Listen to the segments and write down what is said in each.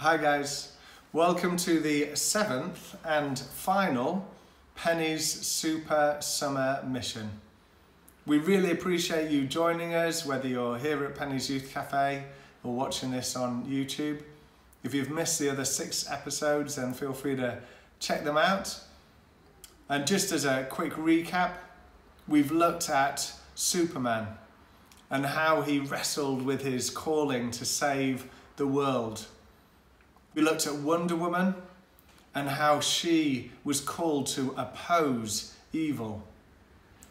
Hi guys, welcome to the seventh and final Penny's Super Summer Mission. We really appreciate you joining us, whether you're here at Penny's Youth Cafe or watching this on YouTube. If you've missed the other six episodes, then feel free to check them out. And just as a quick recap, we've looked at Superman and how he wrestled with his calling to save the world. We looked at Wonder Woman and how she was called to oppose evil.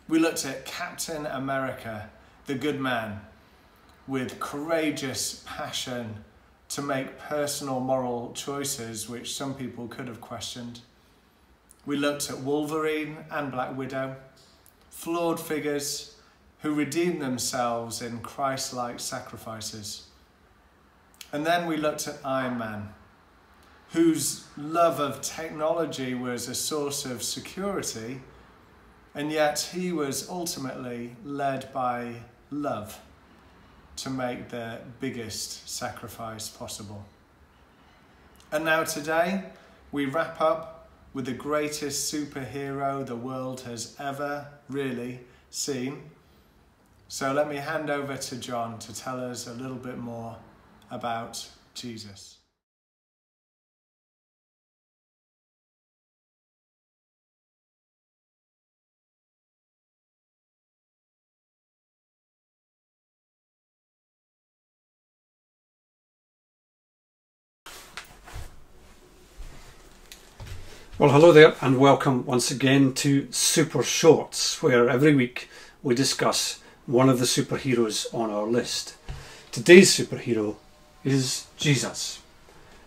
We looked at Captain America, the good man, with courageous passion to make personal moral choices which some people could have questioned. We looked at Wolverine and Black Widow, flawed figures who redeemed themselves in Christ like sacrifices. And then we looked at Iron Man, whose love of technology was a source of security, and yet he was ultimately led by love to make the biggest sacrifice possible. And now, today, we wrap up with the greatest superhero the world has ever really seen. So, let me hand over to John to tell us a little bit more about Jesus. Well, hello there, and welcome once again to Super Shorts, where every week we discuss one of the superheroes on our list. Today's superhero is Jesus.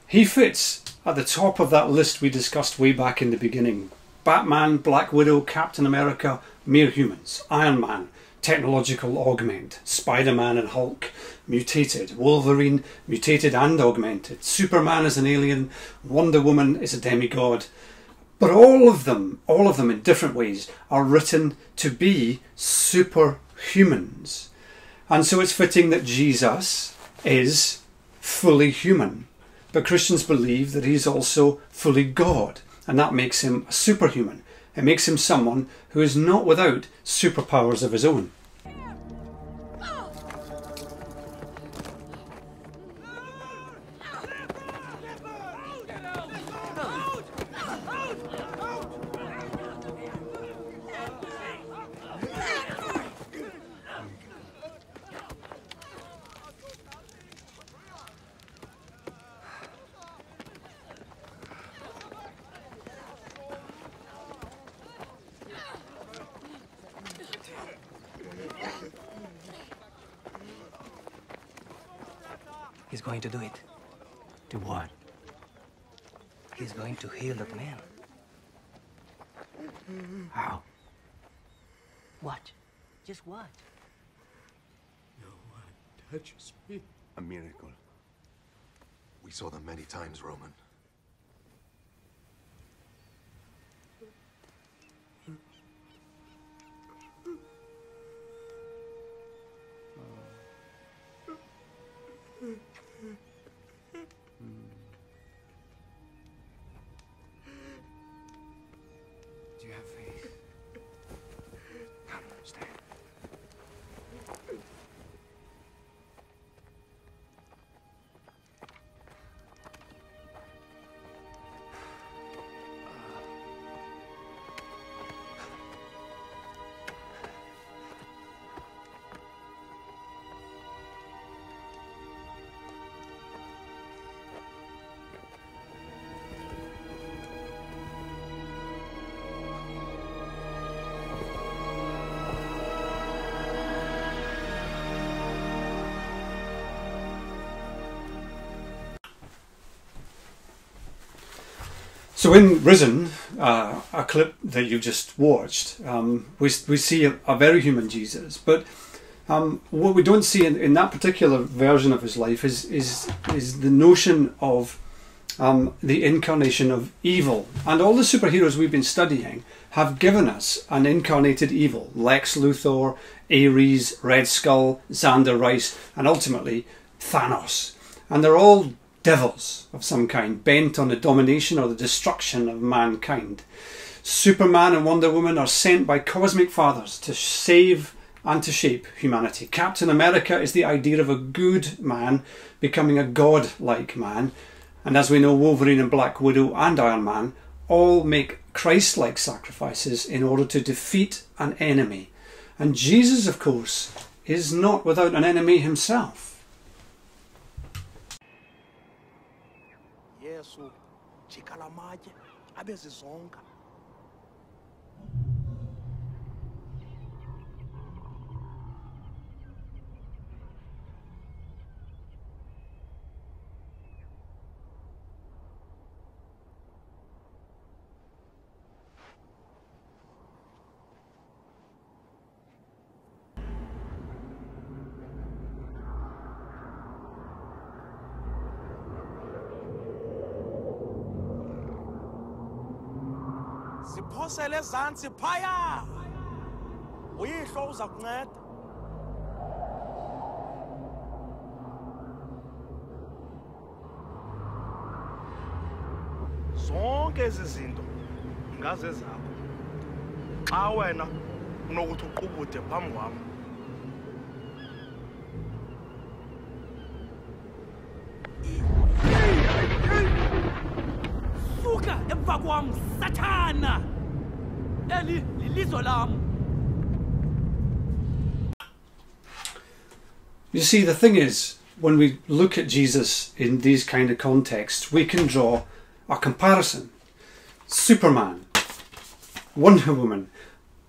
He fits at the top of that list we discussed way back in the beginning Batman, Black Widow, Captain America, mere humans, Iron Man, technological augment, Spider Man and Hulk, mutated, Wolverine, mutated and augmented, Superman is an alien, Wonder Woman is a demigod. But all of them, all of them in different ways, are written to be superhumans. And so it's fitting that Jesus is fully human. But Christians believe that he's also fully God, and that makes him a superhuman. It makes him someone who is not without superpowers of his own. He's going to do it. Do what? He's going to heal that man. How? Watch. Just watch. No one touches me. A miracle. We saw them many times, Roman. So in Risen, uh, a clip that you just watched, um, we, we see a, a very human Jesus, but um, what we don't see in, in that particular version of his life is is, is the notion of um, the incarnation of evil. And all the superheroes we've been studying have given us an incarnated evil Lex Luthor, Ares, Red Skull, Zander Rice, and ultimately Thanos. And they're all devils of some kind, bent on the domination or the destruction of mankind. Superman and Wonder Woman are sent by cosmic fathers to save and to shape humanity. Captain America is the idea of a good man becoming a god-like man. And as we know, Wolverine and Black Widow and Iron Man all make Christ-like sacrifices in order to defeat an enemy. And Jesus, of course, is not without an enemy himself. cabe a zizonga. Ezantsi phaya uyihlo uza kunceda zonke ezi zinto ingazezakho xa wena unokuthi uqubude phambi kwam suka emva kwam sathana! eli lilizo lam You see, the thing is, when we look at Jesus in these kind of contexts, we can draw a comparison. Superman, Wonder Woman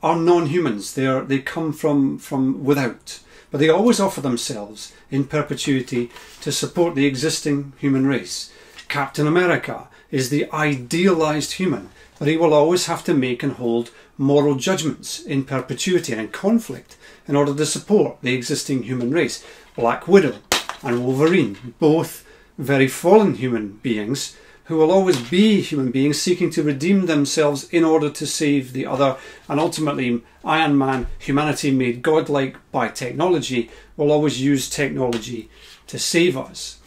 are non-humans. They are they come from from without, but they always offer themselves in perpetuity to support the existing human race. Captain America is the idealized human, but he will always have to make and hold moral judgments in perpetuity and conflict in order to support the existing human race. Black Widow and Wolverine, both very fallen human beings who will always be human beings seeking to redeem themselves in order to save the other. And ultimately, Iron Man, humanity made godlike by technology, will always use technology to save us.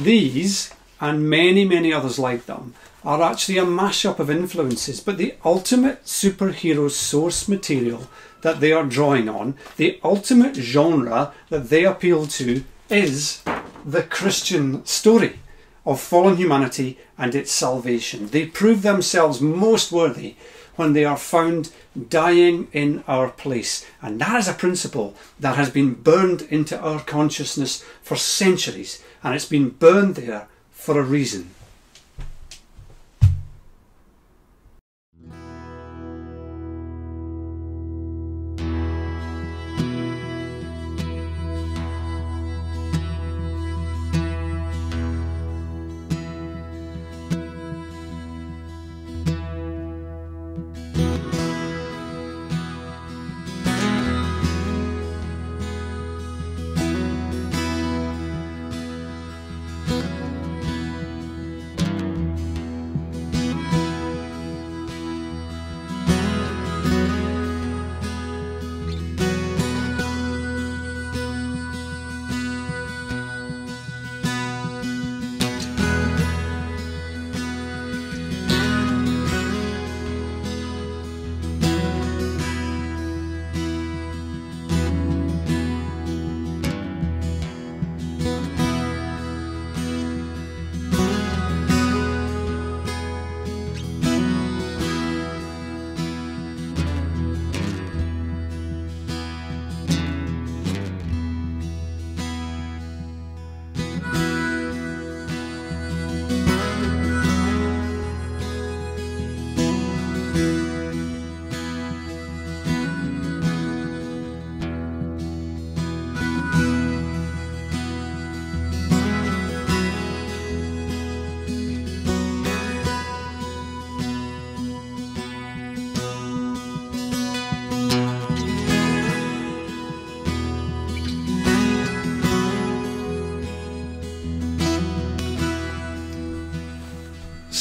These, and many, many others like them, are actually a mashup of influences, but the ultimate superhero source material that they are drawing on, the ultimate genre that they appeal to, is the Christian story of fallen humanity and its salvation. They prove themselves most worthy when they are found dying in our place. And that is a principle that has been burned into our consciousness for centuries, and it's been burned there for a reason.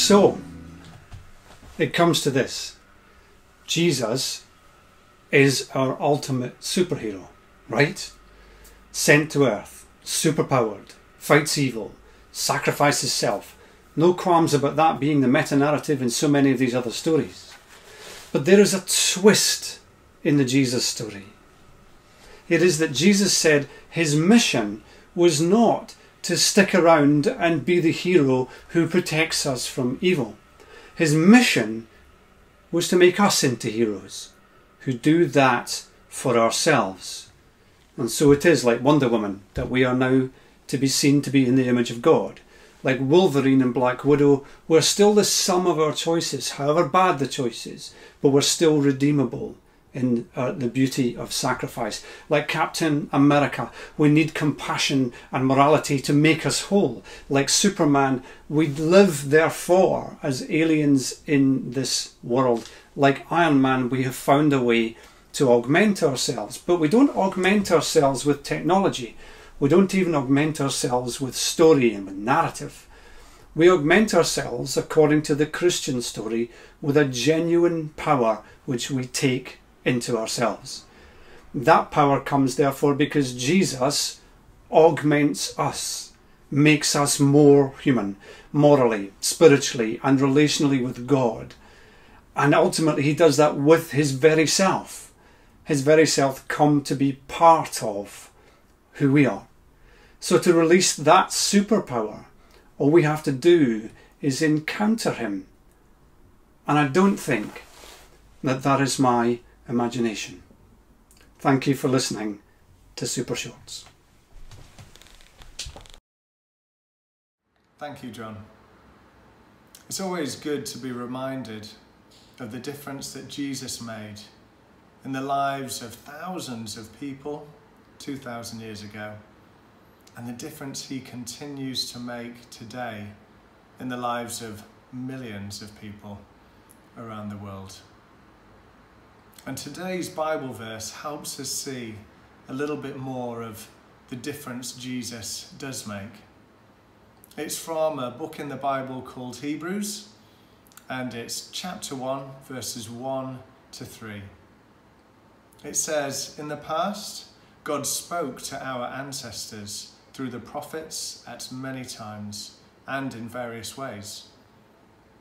So, it comes to this Jesus is our ultimate superhero, right? Sent to earth, superpowered, fights evil, sacrifices self. No qualms about that being the meta narrative in so many of these other stories. But there is a twist in the Jesus story. It is that Jesus said his mission was not to stick around and be the hero who protects us from evil. His mission was to make us into heroes who do that for ourselves. And so it is like Wonder Woman that we are now to be seen to be in the image of God. Like Wolverine and Black Widow, we're still the sum of our choices, however bad the choices, but we're still redeemable in uh, the beauty of sacrifice. Like Captain America, we need compassion and morality to make us whole. Like Superman, we live therefore as aliens in this world. Like Iron Man, we have found a way to augment ourselves, but we don't augment ourselves with technology. We don't even augment ourselves with story and with narrative. We augment ourselves, according to the Christian story, with a genuine power which we take into ourselves. That power comes, therefore, because Jesus augments us, makes us more human, morally, spiritually, and relationally with God. And ultimately, He does that with His very self. His very self come to be part of who we are. So, to release that superpower, all we have to do is encounter Him. And I don't think that that is my imagination. Thank you for listening to Super Shorts. Thank you, John. It's always good to be reminded of the difference that Jesus made in the lives of thousands of people 2,000 years ago, and the difference he continues to make today in the lives of millions of people around the world. And today's Bible verse helps us see a little bit more of the difference Jesus does make. It's from a book in the Bible called Hebrews, and it's chapter 1, verses 1 to 3. It says, In the past, God spoke to our ancestors through the prophets at many times and in various ways.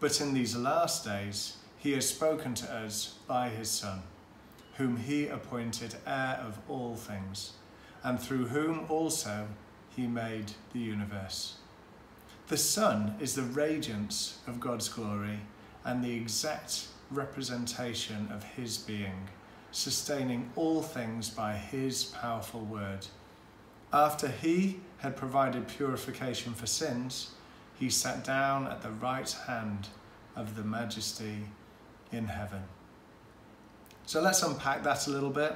But in these last days, he has spoken to us by his Son, whom he appointed heir of all things, and through whom also he made the universe. The Son is the radiance of God's glory and the exact representation of his being, sustaining all things by his powerful word. After he had provided purification for sins, he sat down at the right hand of the majesty in heaven. So let's unpack that a little bit.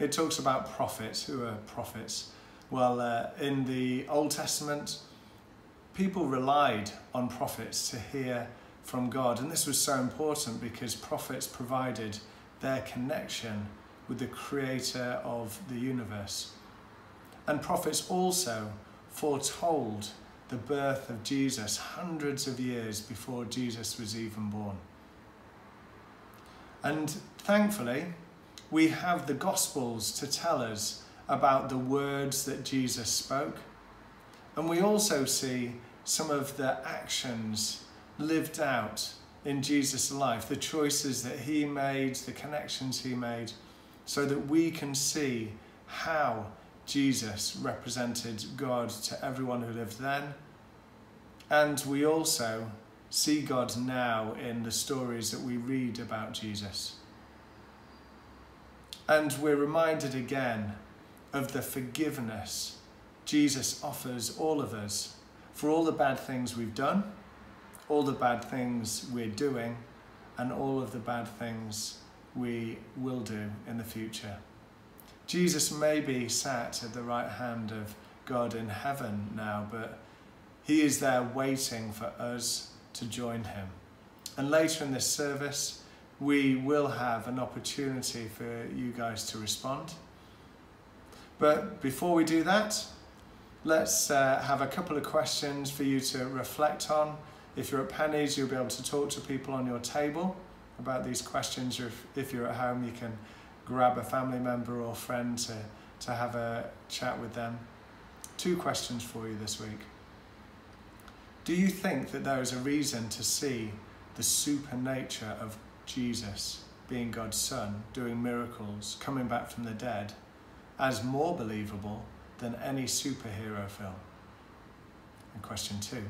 It talks about prophets. Who are prophets? Well, uh, in the Old Testament, people relied on prophets to hear from God. And this was so important because prophets provided their connection with the creator of the universe. And prophets also foretold the birth of Jesus hundreds of years before Jesus was even born. And thankfully, we have the Gospels to tell us about the words that Jesus spoke. And we also see some of the actions lived out in Jesus' life, the choices that he made, the connections he made, so that we can see how Jesus represented God to everyone who lived then. And we also see God now in the stories that we read about Jesus. And we're reminded again of the forgiveness Jesus offers all of us for all the bad things we've done, all the bad things we're doing, and all of the bad things we will do in the future. Jesus may be sat at the right hand of God in heaven now, but he is there waiting for us to join him. And later in this service, we will have an opportunity for you guys to respond. But before we do that, let's uh, have a couple of questions for you to reflect on. If you're at Penny's, you'll be able to talk to people on your table about these questions. If, if you're at home, you can grab a family member or friend to, to have a chat with them. Two questions for you this week. Do you think that there is a reason to see the super nature of Jesus, being God's Son, doing miracles, coming back from the dead, as more believable than any superhero film? And question two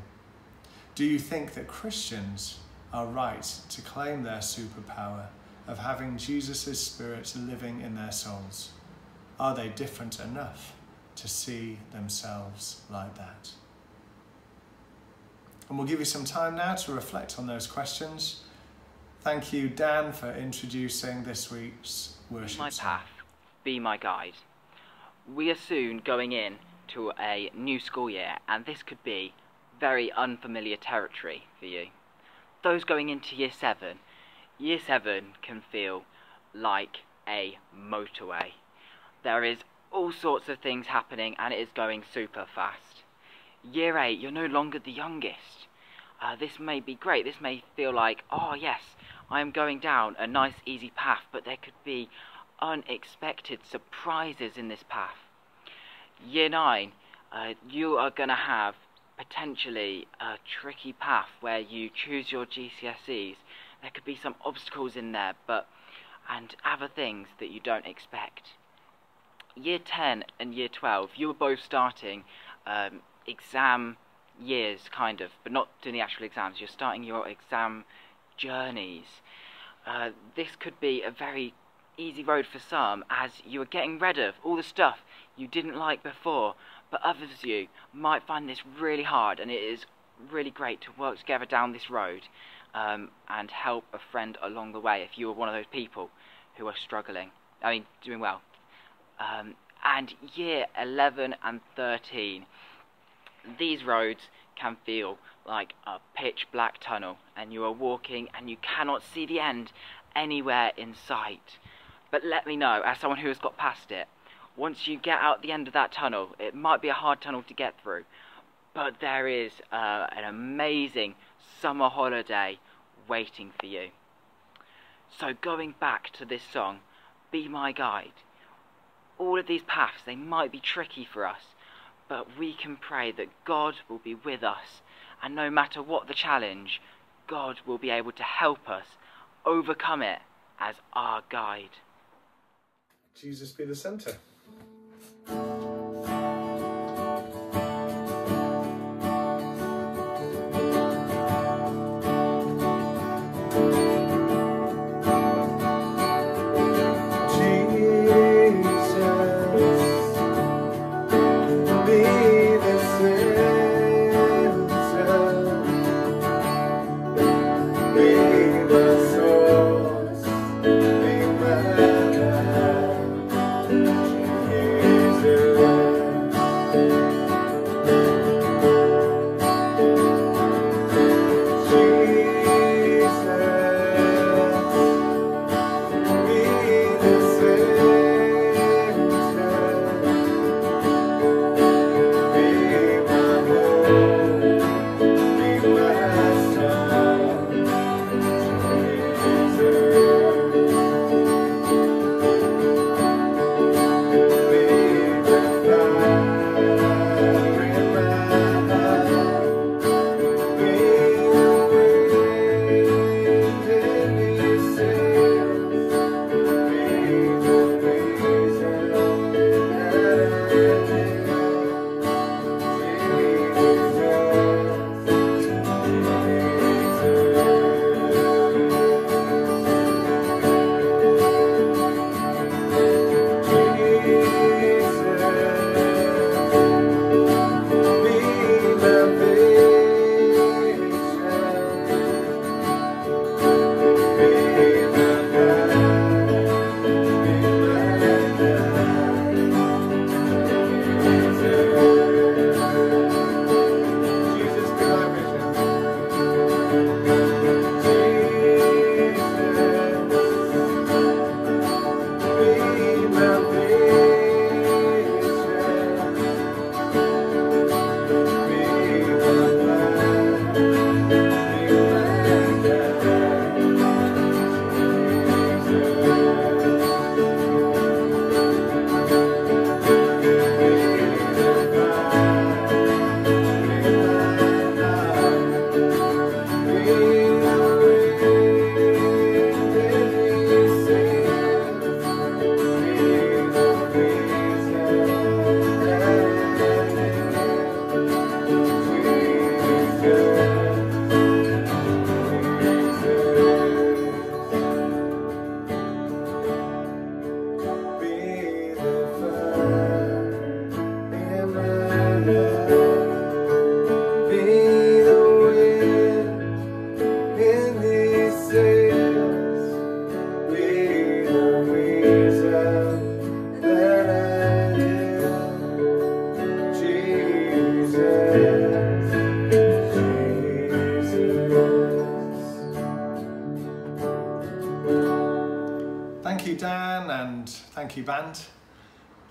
Do you think that Christians are right to claim their superpower of having Jesus' Spirit living in their souls? Are they different enough to see themselves like that? And we'll give you some time now to reflect on those questions. Thank you, Dan, for introducing this week's Be worship. my path, be my guide. We are soon going in to a new school year, and this could be very unfamiliar territory for you. Those going into year seven, year seven can feel like a motorway. There is all sorts of things happening, and it is going super fast. Year eight, you're no longer the youngest. Uh, this may be great. This may feel like, oh yes, I am going down a nice, easy path, but there could be unexpected surprises in this path. Year 9, uh, you are going to have potentially a tricky path where you choose your GCSEs. There could be some obstacles in there, but and other things that you don't expect. Year 10 and Year 12, you are both starting um, exam years, kind of, but not doing the actual exams. You're starting your exam journeys. Uh, this could be a very easy road for some as you are getting rid of all the stuff you didn't like before, but others of you might find this really hard and it is really great to work together down this road um, and help a friend along the way if you are one of those people who are struggling. I mean, doing well. Um, and year 11 and 13, these roads can feel like a pitch black tunnel, and you are walking and you cannot see the end anywhere in sight. But let me know, as someone who has got past it, once you get out the end of that tunnel, it might be a hard tunnel to get through, but there is uh, an amazing summer holiday waiting for you. So, going back to this song, Be My Guide, all of these paths, they might be tricky for us, but we can pray that God will be with us, and no matter what the challenge, God will be able to help us overcome it as our guide. Jesus be the centre.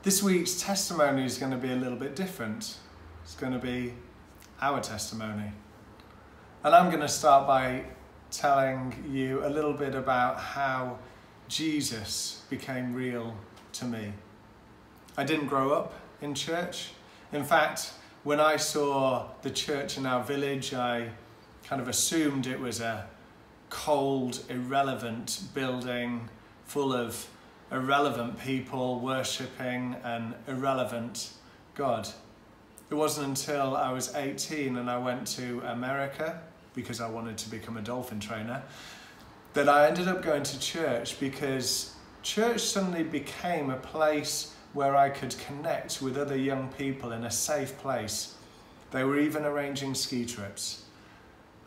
This week's testimony is going to be a little bit different. It's going to be our testimony. And I'm going to start by telling you a little bit about how Jesus became real to me. I didn't grow up in church. In fact, when I saw the church in our village, I kind of assumed it was a cold, irrelevant building full of irrelevant people worshipping an irrelevant God. It wasn't until I was 18 and I went to America because I wanted to become a dolphin trainer that I ended up going to church because church suddenly became a place where I could connect with other young people in a safe place. They were even arranging ski trips.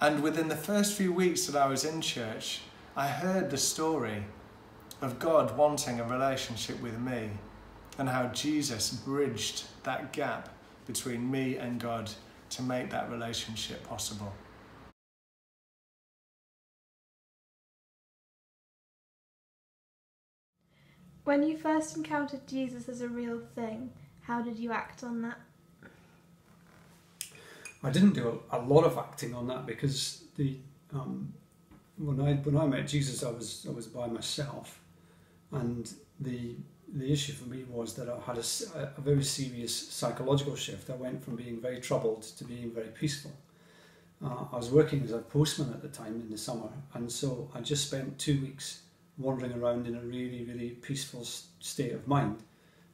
And within the first few weeks that I was in church, I heard the story of God wanting a relationship with me and how Jesus bridged that gap between me and God to make that relationship possible. When you first encountered Jesus as a real thing, how did you act on that? I didn't do a, a lot of acting on that because the um, when I when I met Jesus, I was I was by myself, and the the issue for me was that I had a, a very serious psychological shift. I went from being very troubled to being very peaceful. Uh, I was working as a postman at the time in the summer, and so I just spent two weeks wandering around in a really, really peaceful state of mind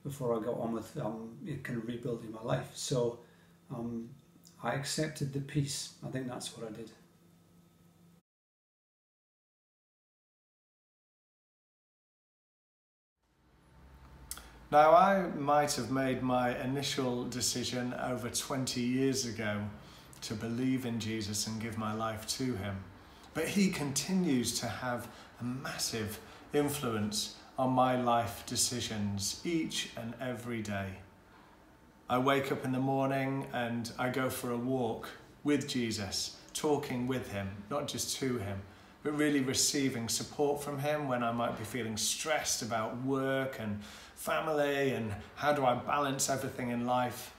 before I got on with um, kind of rebuilding my life. So um, I accepted the peace. I think that's what I did. Now, I might have made my initial decision over 20 years ago to believe in Jesus and give my life to him, but he continues to have a massive influence on my life decisions each and every day. I wake up in the morning and I go for a walk with Jesus, talking with him, not just to him, but really receiving support from him when I might be feeling stressed about work and family and how do I balance everything in life.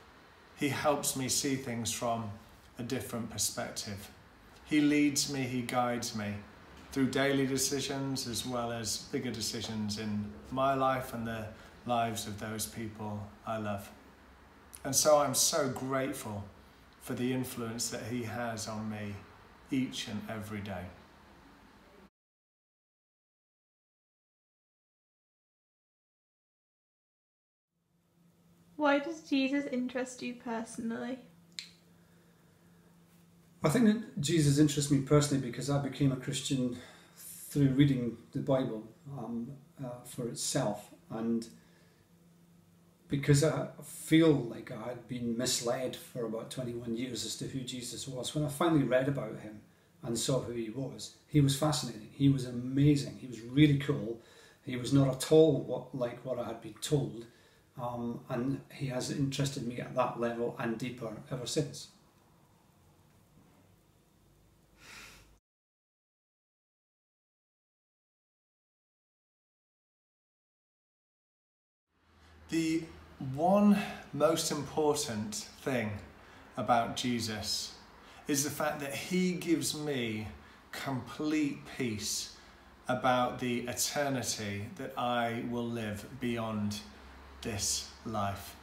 He helps me see things from a different perspective. He leads me, he guides me through daily decisions as well as bigger decisions in my life and the lives of those people I love. And so I'm so grateful for the influence that he has on me each and every day. Why does Jesus interest you personally? I think that Jesus interests me personally because I became a Christian through reading the Bible um, uh, for itself, and because I feel like I had been misled for about 21 years as to who Jesus was. When I finally read about him and saw who he was, he was fascinating. He was amazing. He was really cool. He was not at all what, like what I had been told, um, and he has interested me at that level and deeper ever since. The one most important thing about Jesus is the fact that he gives me complete peace about the eternity that I will live beyond this life.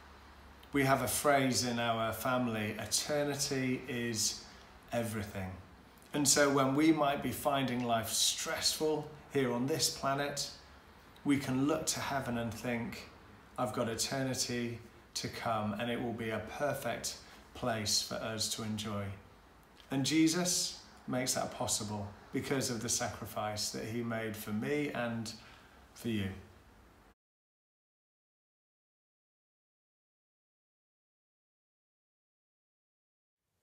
We have a phrase in our family eternity is everything. And so when we might be finding life stressful here on this planet, we can look to heaven and think, I've got eternity to come and it will be a perfect place for us to enjoy. And Jesus makes that possible because of the sacrifice that he made for me and for you.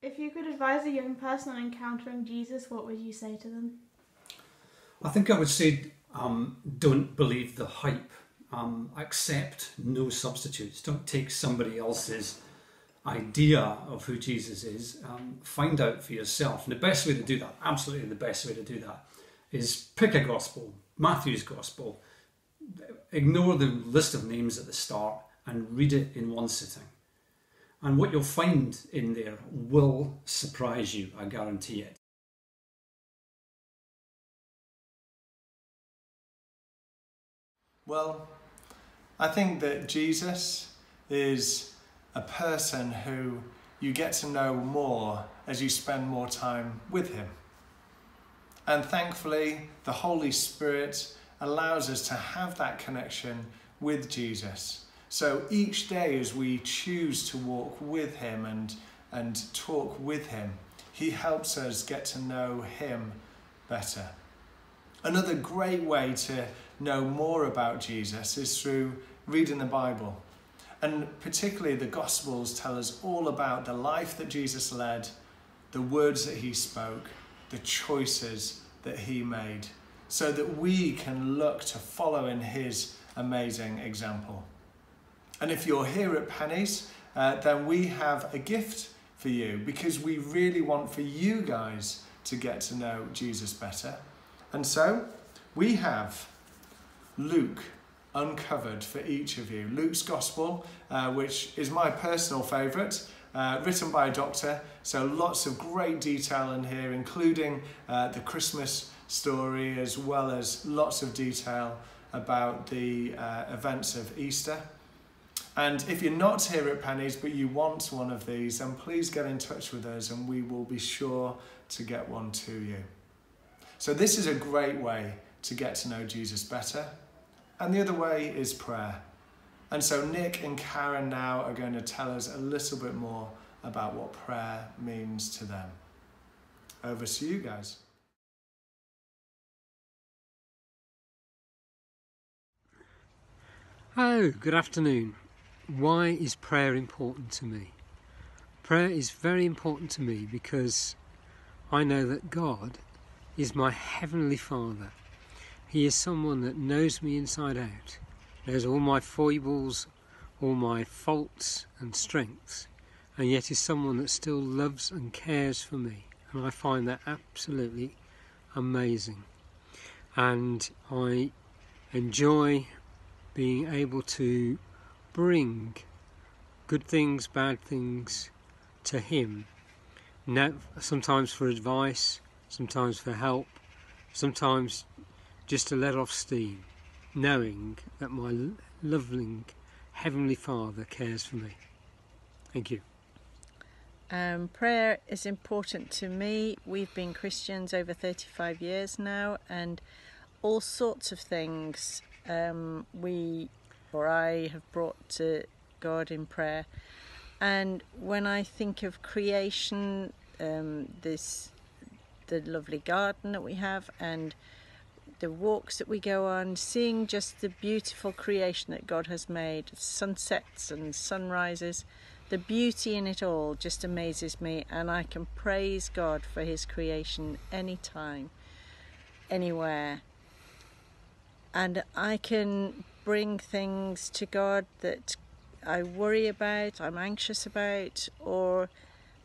If you could advise a young person on encountering Jesus, what would you say to them? I think I would say um, don't believe the hype um, accept no substitutes. Don't take somebody else's idea of who Jesus is. Um, find out for yourself. And the best way to do that, absolutely the best way to do that, is pick a gospel, Matthew's gospel, ignore the list of names at the start and read it in one sitting. And what you'll find in there will surprise you, I guarantee it. Well, I think that Jesus is a person who you get to know more as you spend more time with him. And thankfully, the Holy Spirit allows us to have that connection with Jesus. So each day, as we choose to walk with him and, and talk with him, he helps us get to know him better. Another great way to know more about Jesus is through reading the Bible. And particularly the Gospels tell us all about the life that Jesus led, the words that he spoke, the choices that he made, so that we can look to follow in his amazing example. And if you're here at Penny's, uh, then we have a gift for you because we really want for you guys to get to know Jesus better. And so we have Luke uncovered for each of you. Luke's Gospel, uh, which is my personal favourite, uh, written by a doctor, so lots of great detail in here, including uh, the Christmas story as well as lots of detail about the uh, events of Easter. And if you're not here at Penny's but you want one of these, then please get in touch with us and we will be sure to get one to you. So, this is a great way to get to know Jesus better. And the other way is prayer. And so, Nick and Karen now are going to tell us a little bit more about what prayer means to them. Over to you guys. Oh, good afternoon. Why is prayer important to me? Prayer is very important to me because I know that God is my Heavenly Father. He is someone that knows me inside out, knows all my foibles, all my faults and strengths, and yet is someone that still loves and cares for me. And I find that absolutely amazing. And I enjoy being able to bring good things, bad things to Him. Now, sometimes for advice, sometimes for help, sometimes just to let off steam, knowing that my loving Heavenly Father cares for me. Thank you. Um, prayer is important to me. We've been Christians over 35 years now, and all sorts of things um, we or I have brought to God in prayer. And when I think of creation, um, this the lovely garden that we have, and the walks that we go on, seeing just the beautiful creation that God has made, sunsets and sunrises, the beauty in it all just amazes me, and I can praise God for His creation anytime, anywhere. And I can bring things to God that I worry about, I'm anxious about, or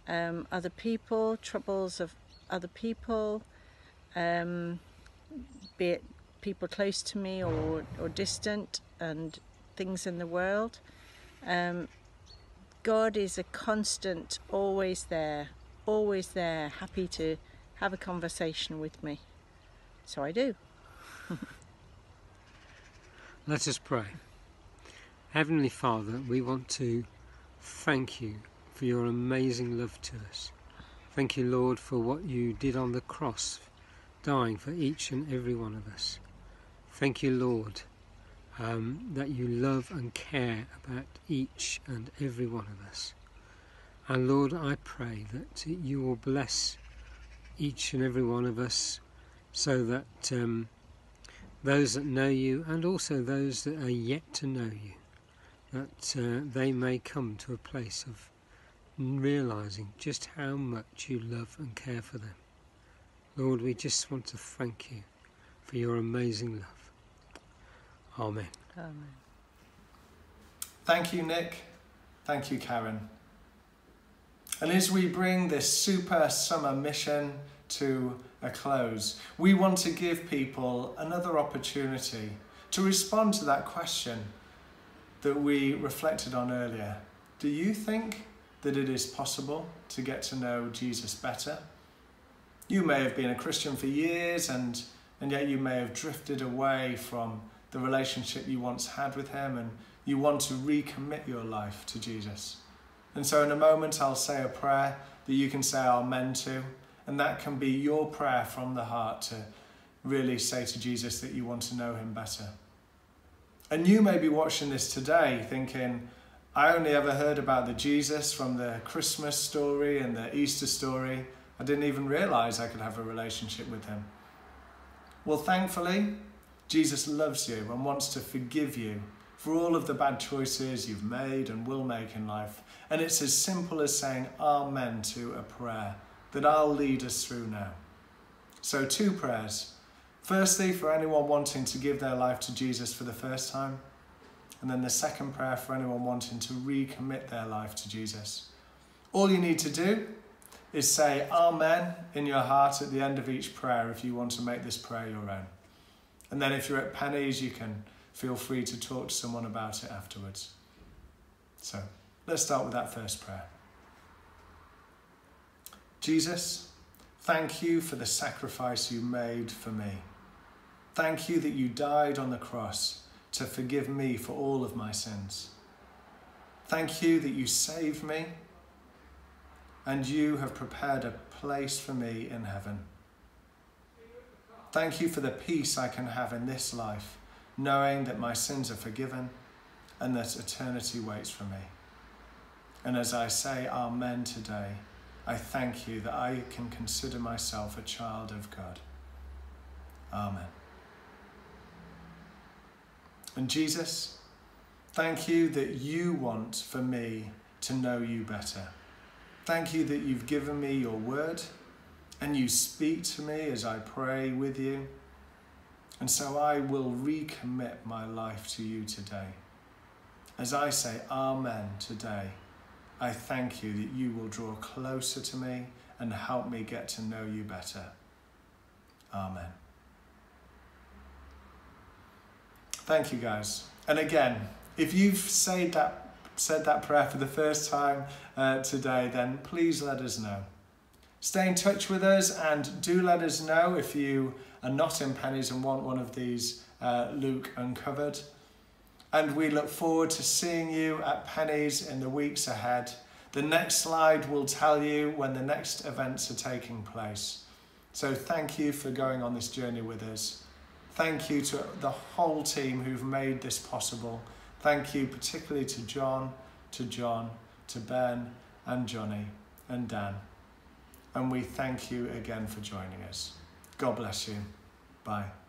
um, other people, troubles of other people, um, be it people close to me or, or distant, and things in the world. Um, God is a constant, always there, always there, happy to have a conversation with me. So I do. Let us pray. Heavenly Father, we want to thank you for your amazing love to us. Thank you, Lord, for what you did on the cross, dying for each and every one of us. Thank you, Lord, um, that you love and care about each and every one of us. And Lord, I pray that you will bless each and every one of us so that um, those that know you and also those that are yet to know you, that uh, they may come to a place of realizing just how much you love and care for them. Lord, we just want to thank you for your amazing love. Amen. Amen. Thank you, Nick. Thank you, Karen. And as we bring this super summer mission to a close, we want to give people another opportunity to respond to that question that we reflected on earlier. Do you think that it is possible to get to know Jesus better? You may have been a Christian for years and, and yet you may have drifted away from the relationship you once had with Him and you want to recommit your life to Jesus. And so, in a moment, I'll say a prayer that you can say Amen to, and that can be your prayer from the heart to really say to Jesus that you want to know Him better. And you may be watching this today thinking, I only ever heard about the Jesus from the Christmas story and the Easter story. I didn't even realize I could have a relationship with Him. Well, thankfully, Jesus loves you and wants to forgive you for all of the bad choices you've made and will make in life. And it's as simple as saying Amen to a prayer that I'll lead us through now. So, two prayers. Firstly, for anyone wanting to give their life to Jesus for the first time. And then the second prayer for anyone wanting to recommit their life to Jesus. All you need to do is say Amen in your heart at the end of each prayer if you want to make this prayer your own. And then if you're at Penny's, you can feel free to talk to someone about it afterwards. So let's start with that first prayer. Jesus, thank you for the sacrifice you made for me. Thank you that you died on the cross to forgive me for all of my sins. Thank you that you saved me and you have prepared a place for me in heaven. Thank you for the peace I can have in this life, knowing that my sins are forgiven and that eternity waits for me. And as I say Amen today, I thank you that I can consider myself a child of God. Amen. And Jesus, thank you that you want for me to know you better. Thank you that you've given me your word and you speak to me as I pray with you. And so I will recommit my life to you today. As I say Amen today, I thank you that you will draw closer to me and help me get to know you better. Amen. Thank you, guys. And again, if you've said that said that prayer for the first time uh, today, then please let us know. Stay in touch with us and do let us know if you are not in Penny's and want one of these uh, Luke Uncovered. And we look forward to seeing you at Penny's in the weeks ahead. The next slide will tell you when the next events are taking place. So thank you for going on this journey with us. Thank you to the whole team who've made this possible. Thank you particularly to John, to John, to Ben and Johnny and Dan. And we thank you again for joining us. God bless you. Bye.